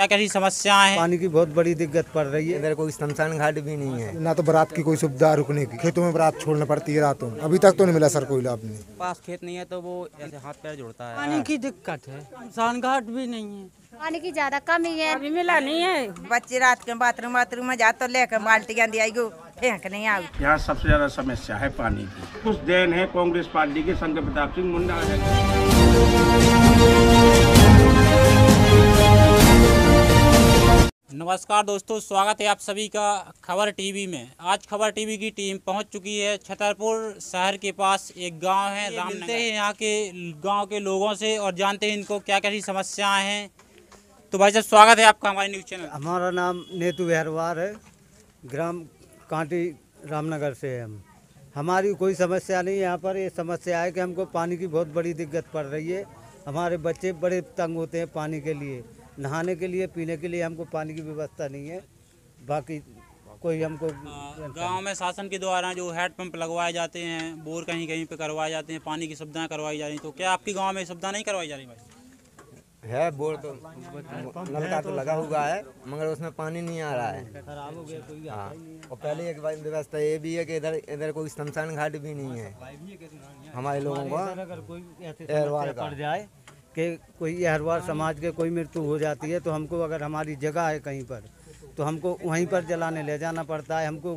क्या कैसी समस्याएँ हैं? पानी की बहुत बड़ी दिक्कत पड़ रही है। इधर कोई शमशान घाट भी नहीं है। ना तो बारात की कोई सुविधा रुकने की। खेतों में बारात छोड़ना पड़ती है रातों में। अभी तक तो नहीं मिला सर कोई लाभ नहीं। पास खेत नहीं है तो वो ऐसे हाथ पैर जोड़ता है। पानी की दिक्कत है। शमशान घाट भी नहीं है। पानी की ज़्यादा कमी है। अभी मिला नहीं है। बच्चे रात के बाथरूम बाथरूम में जा तो लेकर बाल्टियाँ दिया फेंक नहीं आओ यहाँ सबसे ज़्यादा समस्या है पानी की। कुछ देन है कांग्रेस पार्टी के शंकर प्रताप सिंह मुंडा नमस्कार दोस्तों स्वागत है आप सभी का खबर टीवी में। आज खबर टीवी की टीम पहुँच चुकी है छतरपुर शहर के पास एक गाँव है राम मिलते हैं यहाँ के गाँव के लोगों से और जानते हैं इनको क्या क्या समस्याएँ हैं। तो भाई साहब स्वागत है आपका हमारे न्यूज़ चैनल। हमारा नाम नेतू बिहारवार है। ग्राम कांटी रामनगर से है हम। हमारी कोई समस्या नहीं यहाँ पर ये समस्या है कि हमको पानी की बहुत बड़ी दिक्कत पड़ रही है। हमारे बच्चे बड़े तंग होते हैं पानी के लिए। नहाने के लिए पीने के लिए हमको पानी की व्यवस्था नहीं है। बाकी कोई हमको गाँव में शासन के द्वारा जो हेड पंप लगवाए जाते हैं बोर कहीं कहीं पे करवाए जाते हैं पानी की सुविधाएँ करवाई जा रही हैं तो क्या आपके गाँव में सुविधा नहीं करवाई जा रही भाई? है बोर तो नलका तो लगा हुआ है मगर उसमें पानी नहीं आ रहा है। खराब हो गया कोई हाँ और पहले एक बार व्यवस्था ये भी है कि इधर इधर कोई शमशान घाट भी नहीं है। हमारे लोगों का जाए कि कोई अहरवार समाज के कोई मृत्यु हो जाती है तो हमको अगर हमारी जगह है कहीं पर तो हमको वहीं पर जलाने ले जाना पड़ता है। हमको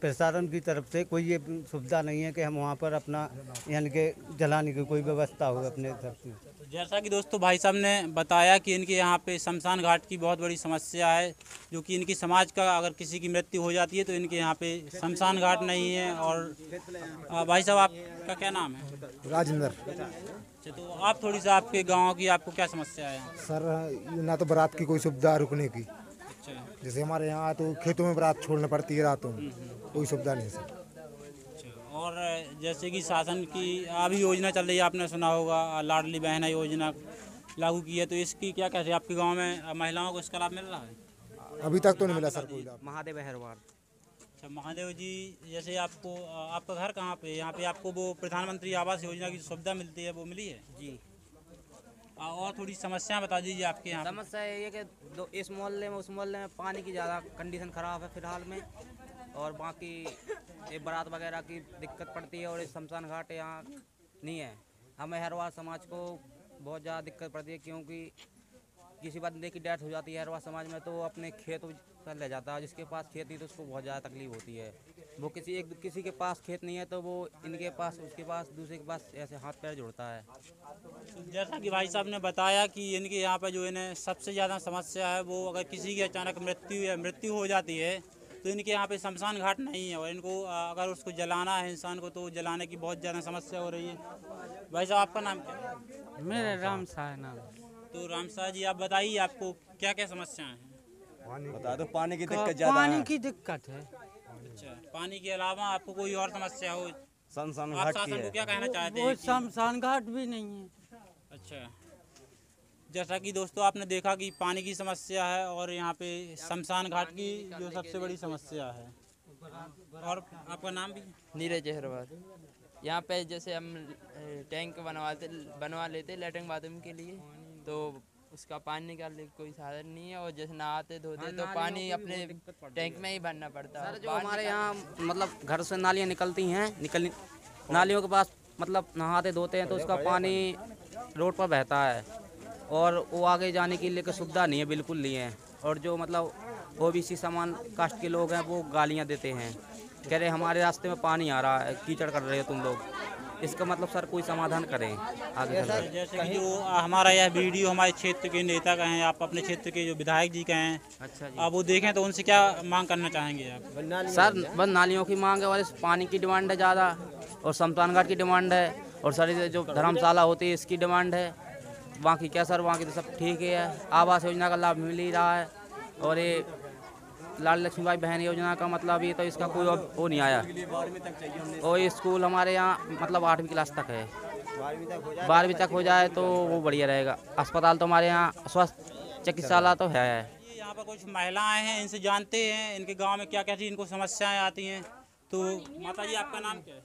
प्रशासन की तरफ़ से कोई ये सुविधा नहीं है कि हम वहाँ पर अपना, यानी कि जलाने की कोई व्यवस्था हो अपने तरफ़ से। जैसा कि दोस्तों भाई साहब ने बताया कि इनके यहाँ पे शमशान घाट की बहुत बड़ी समस्या है जो कि इनकी समाज का अगर किसी की मृत्यु हो जाती है तो इनके यहाँ पे शमशान घाट नहीं है और भाई साहब आपका क्या नाम है? राजेंद्र। अच्छा तो आप थोड़ी सा आपके गाँव की आपको क्या समस्या है? सर ना तो बारात की कोई सुविधा रुकने की। अच्छा। जैसे हमारे यहाँ तो खेतों में बारात छोड़ना पड़ती है रातों में कोई सुविधा नहीं सर। जैसे कि शासन की अभी योजना चल रही है आपने सुना होगा लाडली बहना योजना लागू की है तो इसकी क्या कहते हैं आपके गाँव में महिलाओं को इसका लाभ मिल रहा है? अभी तक तो नहीं मिला सर कोई लाभ। महादेव हरवार अच्छा महादेव जी जैसे आपको आपका घर कहाँ पे यहाँ पे आपको वो प्रधानमंत्री आवास योजना की सुविधा मिलती है वो मिली है? जी। और थोड़ी समस्या बता दीजिए आपके यहाँ समस्या ये है कि इस मोहल्ले में उस मोहल्ले में पानी की ज़्यादा कंडीशन ख़राब है फ़िलहाल में। और बाकी ये बारात वगैरह की दिक्कत पड़ती है और इस शमशान घाट यहाँ नहीं है। हमें हरवार समाज को बहुत ज़्यादा दिक्कत पड़ती है क्योंकि किसी बंदे की डेथ हो जाती है हरवार समाज में तो वो अपने खेत पर ले जाता है। जिसके पास खेत नहीं तो उसको बहुत ज़्यादा तकलीफ़ होती है। वो किसी एक, किसी के पास खेत नहीं है तो वो इनके पास, उसके पास, दूसरे के पास ऐसे हाथ पैर जोड़ता है। जैसा कि भाई साहब ने बताया कि इनके यहाँ पर जो इन्हें सबसे ज़्यादा समस्या है वो अगर किसी की अचानक मृत्यु या मृत्यु हो जाती है तो इनके यहाँ पे शमशान घाट नहीं है और इनको अगर उसको जलाना है इंसान को तो जलाने की बहुत ज़्यादा समस्या हो रही है। भाई साहब आपका नाम क्या है? मेरा राम शाह नाम। तो राम शाह जी आप बताइए आपको क्या क्या समस्याएँ हैं? बता दो पानी की पानी की दिक्कत है। अच्छा पानी के अलावा आपको कोई और समस्या हो? शमशान को क्या कहना चाहते हैं शमशान घाट भी नहीं है। अच्छा। जैसा कि दोस्तों आपने देखा कि पानी की समस्या है और यहाँ पे शमशान घाट की जो सबसे बड़ी समस्या है। और आपका नाम भी? नीरज अहरवाल यहाँ पे जैसे हम टैंक बनवाते बनवा लेते लेटरिन बाथरूम के लिए तो उसका पानी निकालने का कोई साधन नहीं है और जैसे नहाते धोते तो पानी अपने टैंक में ही भरना पड़ता है जो हमारे यहाँ मतलब घर से नालियाँ निकलती हैं निकल नालियों के पास मतलब नहाते धोते हैं तो उसका पानी रोड पर बहता है। और वो आगे जाने के लिए कोई सुविधा नहीं है बिल्कुल नहीं है। और जो मतलब ओ बी सी समान कास्ट के लोग हैं वो गालियाँ देते हैं। कह रहे हमारे रास्ते में पानी आ रहा है कीचड़ कर रहे हो तुम लोग। इसका मतलब सर कोई समाधान करें आगे। जैसे कि जो हमारा यह वीडियो हमारे क्षेत्र के नेता का है आप अपने क्षेत्र के जो विधायक जी का हैं अच्छा जी। आप वो देखें तो उनसे क्या मांग करना चाहेंगे आप? सर बस नालियों की मांग है और इस पानी की डिमांड है ज़्यादा और शमशान घाट की डिमांड है और सर जो धर्मशाला होती है इसकी डिमांड है। बाकी क्या सर वहाँ की तो सब ठीक ही है। आवास योजना का लाभ मिल ही रहा है। और ये लाल लक्ष्मीबाई बहन योजना का मतलब ये तो इसका कोई वो नहीं आया। और ये स्कूल हमारे यहाँ मतलब आठवीं क्लास तक है। बारहवीं तक हो जाए तो वो बढ़िया रहेगा। अस्पताल तो हमारे यहाँ स्वास्थ्य चिकित्सालय तो है। ये यहाँ पर कुछ महिलाएँ हैं इनसे जानते हैं इनके गाँव में क्या क्या चीज़ इनको समस्याएँ आती हैं। तो माता जी आपका नाम क्या है?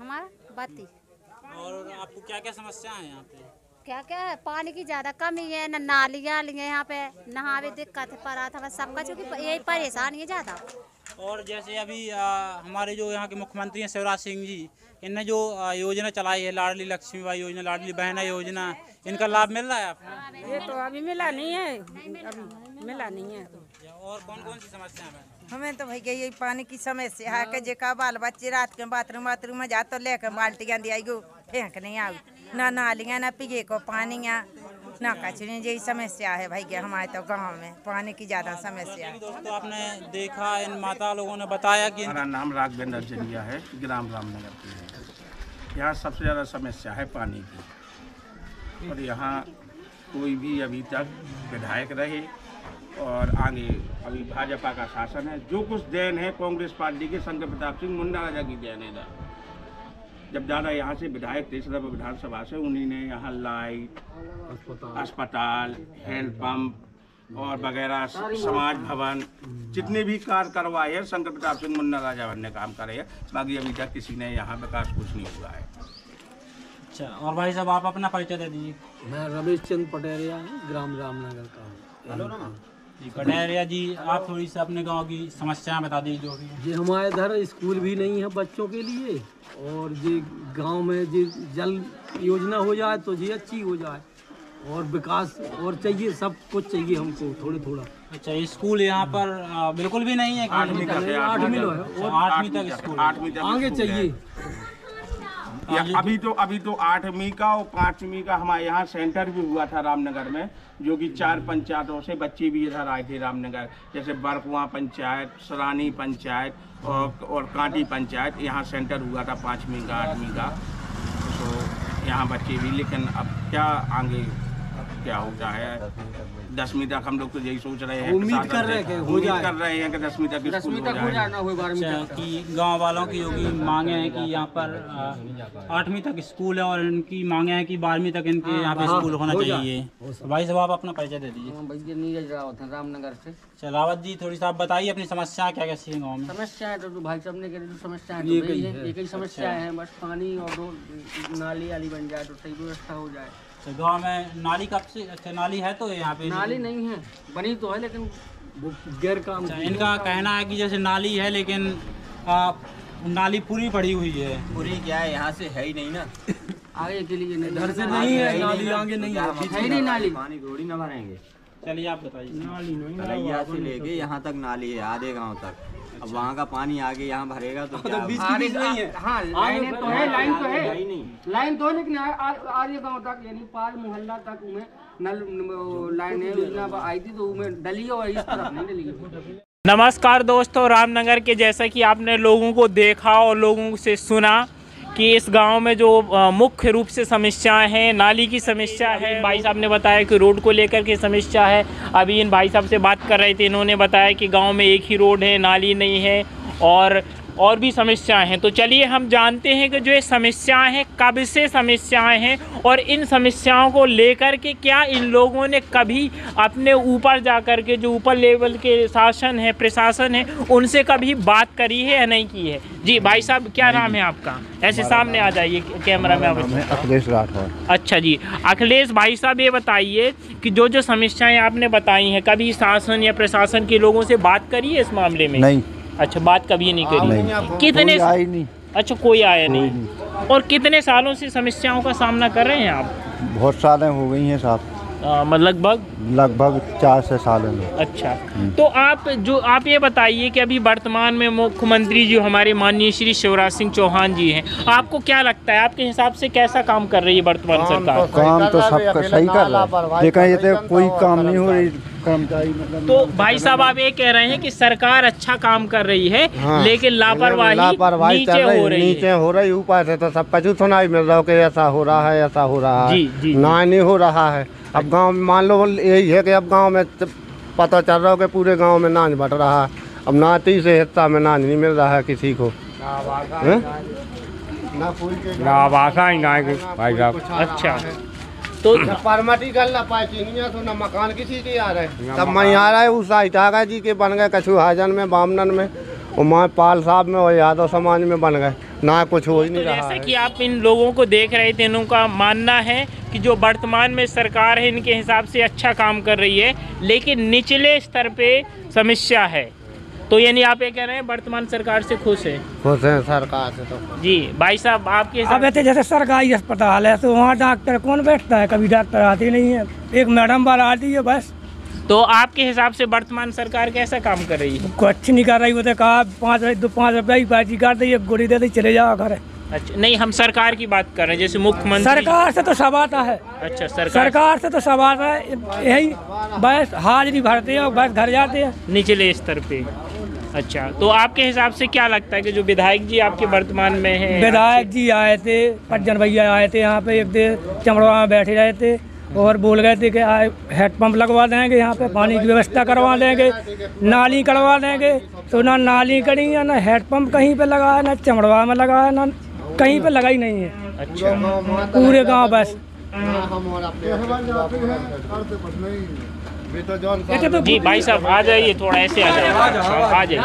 हमारा बाती। और आपको क्या क्या समस्या है यहाँ पे? क्या क्या है? पानी की ज़्यादा कमी है न नालियाँ लिए यहाँ पे। नहावे दिक्कत पड़ा था बस सबका चूँकि यही परेशानी है ज़्यादा। और जैसे अभी आ, हमारे जो यहाँ के मुख्यमंत्री हैं शिवराज सिंह जी इनने जो योजना चलाई है लाडली लक्ष्मी बाई योजना लाडली बहना योजना इनका लाभ मिल रहा है आपको? ये तो अभी मिला नहीं है। अभी मिला नहीं है। और कौन कौन सी समस्या है? हमें तो भैया यही पानी की समस्या है कि जेका बाल बच्चे रात के बाथरूम बाथरूम में जा तो लेकर बाल्टियाँ दिया फेंक नहीं आऊ ना नालियाँ ना पिए को पानियाँ ना कचरे यही समस्या है भैया हमारे तो गाँव में पानी की ज़्यादा समस्या है। दोस्तों आपने देखा इन माता लोगों ने बताया कि हमारा नाम राघवेंद्र जलिया है ग्राम रामनगर की है। यहाँ सबसे ज़्यादा समस्या है पानी की। और यहाँ कोई भी अभी तक विधायक रहे और आगे अभी भाजपा का शासन है जो कुछ देन है कांग्रेस पार्टी के शंकर प्रताप सिंह मुंडा राजा की देन है जब ज़्यादा यहाँ से विधायक थे सदर विधानसभा से उन्हीं ने यहाँ लाइट अस्पताल। हैंड पंप और वगैरह समाज भवन जितने भी कार्य करवाए हैं शंकर प्रताप सिंह मुन्ना राजा ने काम करे हैं। बाकी अभी तक किसी ने यहाँ विकास कुछ नहीं हुआ है। अच्छा और भाई साहब आप अपना परिचय दे दीजिए। मैं रमेश चंद पटेरिया ग्राम रामनगर का हूँ। कटहरिया जी आप थोड़ी सी अपने गाँव की समस्याएँ बता दीजिए जो भी है। ये हमारे इधर स्कूल भी नहीं है बच्चों के लिए और ये गाँव में ये जल योजना हो जाए तो ये अच्छी हो जाए और विकास और चाहिए सब कुछ चाहिए हमको थोड़े थोड़ा। अच्छा स्कूल यहाँ पर बिल्कुल भी नहीं है आठवीं तक आठवीं है अच्छा, तक स्कूल आठवीं तक आगे चाहिए। अभी तो अभी तो आठवीं का और पांचवीं का हमारे यहाँ सेंटर भी हुआ था रामनगर में जो कि चार पंचायतों से बच्चे भी इधर आए थे रामनगर जैसे बरकुआ पंचायत सरानी पंचायत और और कांटी पंचायत यहाँ सेंटर हुआ था पाँचवीं का आठवीं का। तो यहाँ बच्चे भी लेकिन अब क्या आगे क्या होता है? दसवीं तक हम लोग तो यही सोच रहे हैं उम्मीद कर रहे हैं उम्मीद कर रहे हैं कि दसवीं तक दसवीं तक हो जाए। ना हो बारहवीं अच्छा कि। गाँव वालों की जो कि मांगे हैं कि यहाँ पर आठवीं तक स्कूल है और इनकी मांगे हैं कि बारहवीं तक इनके यहाँ पे हाँ, स्कूल होना चाहिए। भाई साहब आप अपना परिचय दे दीजिए। हाँ, नीरज रावत है रामनगर से। अच्छा रावत जी थोड़ी सा आप बताइए अपनी समस्या क्या कैसी है गाँव में? समस्या है तो भाई साहब ने कही जो समस्या है तो है एक ही समस्या है बस पानी और नाली वाली बन जाए तो सही व्यवस्था हो जाए। तो गाँव में नाली कब से अच्छा नाली है तो यहाँ पे? नाली नहीं है बनी तो है लेकिन वो गैर काम अच्छा, इनका कहना है कि जैसे नाली है लेकिन आ, नाली पूरी पड़ी हुई है। पूरी क्या है? यहाँ से है ही नहीं ना। आगे के लिए नहीं। घर से नहीं है नाली आगे नहीं है। है ही नहीं नाली। पानी थोड़ी ना भरेंगे। चलिए आप बताइए। नाली नहीं से लेके यहाँ तक नाली है आधे गाँव तक। अब वहाँ का पानी आगे यहाँ भरेगा तो क्या बीच की बीच नहीं है। हाँ लाइन तो है लाइन तो है। लाइन तो है लेकिन आर्य गाँव तक यानी पार मोहल्ला तक उम्मे नल लाइन है योजना आई थी तो उम्मे डली और इस तरफ़ नहीं डली। नमस्कार दोस्तों रामनगर के जैसा कि आपने लोगों को देखा और लोगों से सुना कि इस गाँव में जो मुख्य रूप से समस्याएँ हैं, नाली की समस्या है। भाई साहब ने बताया कि रोड को लेकर के समस्या है। अभी इन भाई साहब से बात कर रहे थे, इन्होंने बताया कि गाँव में एक ही रोड है, नाली नहीं है। और और भी समस्याएँ हैं। तो चलिए हम जानते हैं कि जो ये समस्याएँ हैं कब से समस्याएँ हैं और इन समस्याओं को लेकर के क्या इन लोगों ने कभी अपने ऊपर जा कर के जो ऊपर लेवल के शासन है प्रशासन है उनसे कभी बात करी है या नहीं की है? जी भाई साहब क्या नाम है आपका? ऐसे सामने आ जाइए कैमरा में अखिलेश राठौर। अच्छा जी अखिलेश भाई साहब ये बताइए कि जो जो समस्याएँ आपने बताई हैं कभी शासन या प्रशासन के लोगों से बात करी है इस मामले में? नहीं। अच्छा बात कभी नहीं करी। कितने कोई आई नहीं। अच्छा कोई आया नहीं। नहीं। और कितने सालों से समस्याओं का सामना कर रहे हैं आप? बहुत सालें हो गई हैं साहब। मतलब लगभग? लगभग चार से साल में अच्छा। तो आप जो आप ये बताइए कि अभी वर्तमान में मुख्यमंत्री जो हमारे माननीय श्री शिवराज सिंह चौहान जी हैं। आपको क्या लगता है? आपके हिसाब से कैसा काम कर रही है वर्तमान सरकार? काम तो सब सही कर रहा है। लेकिन ये तो कोई काम नहीं हो रही। कर्मचारी मतलब तो भाई साहब आप ये कह रहे हैं कि सरकार अच्छा काम कर रही है हाँ, लेकिन लापरवाही लापरवाही नीचे हो रही नीचे हो। रही ऊपर से तो सब कछु सुनाई मिल रहा हो कि ऐसा हो रहा है ऐसा हो रहा है। ना नहीं हो रहा है। अब गाँव में मान लो यही है कि अब गाँव में पता चल रहा हो कि पूरे गाँव में नाच बट रहा है। अब नाती से हिस्सा में नाच नहीं मिल रहा है किसी को? ना ना ही ना भाई साहब। अच्छा। तो परमटी कर ला पाए चीनिया तो ना मकान किसी के आ रहे। तब मैं आ रहा है उस आइटागा जी के बन गए कछु हाजन में बामनन में वो माँ पाल साहब में और यादव समाज में बन गए। ना कुछ हो ही नहीं तो नहीं रहा जैसे है। कि आप इन लोगों को देख रहे थे इनका मानना है कि जो वर्तमान में सरकार है इनके हिसाब से अच्छा काम कर रही है लेकिन निचले स्तर पे समस्या है। तो यानी आप ये कह रहे हैं वर्तमान सरकार से खुश है? खुश है सरकार से तो जी भाई साहब आपके अब ऐसे जैसे सरकारी अस्पताल है तो वहाँ डॉक्टर कौन बैठता है? कभी डॉक्टर आते नहीं है। एक मैडम वाला आती है बस। तो आपके हिसाब से वर्तमान सरकार कैसा काम कर रही है? कुछ नहीं कर रही वो तो कहा पाँच दो पाँच रुपये की बाजी कर दी गोली दे दी चले जाओ घर। अच्छा नहीं हम सरकार की बात कर रहे हैं जैसे मुख्यमंत्री सरकार से तो सब आता है। अच्छा सरकार सरकार से तो सब आता है। यही बस हाजिरी भरते हैं और बस घर जाते हैं। निचले स्तर पे। अच्छा तो आपके हिसाब से क्या लगता है कि जो विधायक जी आपके वर्तमान में हैं विधायक जी आए थे पज्जन भैया आए थे यहाँ पे एक दिन चमड़वा में बैठे रहे थे और बोल गए थे कि आए हेड पंप लगवा देंगे यहाँ पे पानी की व्यवस्था करवा देंगे नाली करवा देंगे। तो ना नाली करी है ना हेड पंप कहीं पे लगा है ना चमड़वा में लगा है ना कहीं पे लगा ही नहीं है। अच्छा। पूरे गाँव बस। जी भाई साहब आ जाइए थोड़ा ऐसे आ जाइए। आ जाइए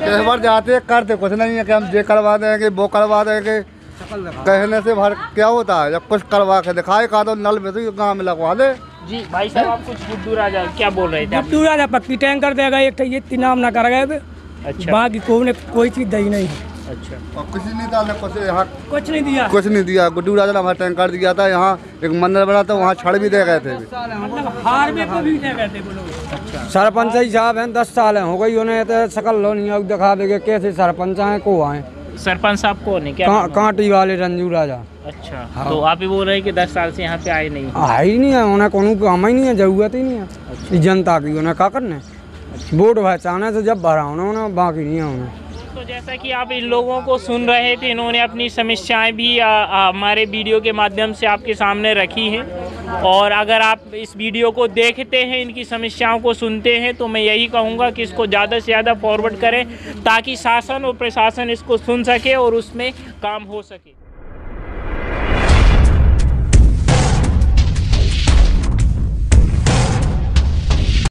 कई बार जाते हैं, करते कुछ नहीं है कि हम ये करवा देंगे वो करवा देंगे। कहने से भर क्या होता है? जब कुछ करवा के दिखाए कहा तो नल में तो गाँव में लगवा दे। जी भाई साहब आप कुछ गुड्डू राजा क्या बोल रहे थे? गुड्डू राजा पक्की टैंकर देगा एक ठे ये नाम ना कर गए अच्छा। बाकी कोई ने कोई चीज़ दी नहीं। अच्छा। और कुछ नहीं डाले कुछ यहाँ कुछ नहीं दिया? कुछ नहीं दिया। गुड्डू राजा ने हमारा टैंकर दिया था यहाँ एक मंदिर बना था वहाँ छड़ भी दे गए थे। मतलब हार में को भी दे गए थे वो लोग। सरपंच ही साहब हैं दस साल हो गई उन्हें तो शकल लो नहीं दिखा देंगे कैसे सरपंच हैं को आए सरपंच साहब कौन है? क्या का, कांटी वाले रंजू राजा। अच्छा हाँ। तो आप ही बोल रहे हैं कि दस साल से यहाँ पे आए नहीं? है ही नहीं है उन्हें कोनो काम ही नहीं है ज़रूरत ही नहीं है। ये जनता की उन्हें क्या करने वोट पहचाने से जब भरा उन्हें बाकी नहीं है उन्हें। तो जैसा कि आप इन लोगों को सुन रहे थे, इन्होंने अपनी समस्याएँ भी हमारे वीडियो के माध्यम से आपके सामने रखी हैं। और अगर आप इस वीडियो को देखते हैं, इनकी समस्याओं को सुनते हैं तो मैं यही कहूँगा कि इसको ज़्यादा से ज़्यादा फॉरवर्ड करें, ताकि शासन और प्रशासन इसको सुन सके और उसमें काम हो सके।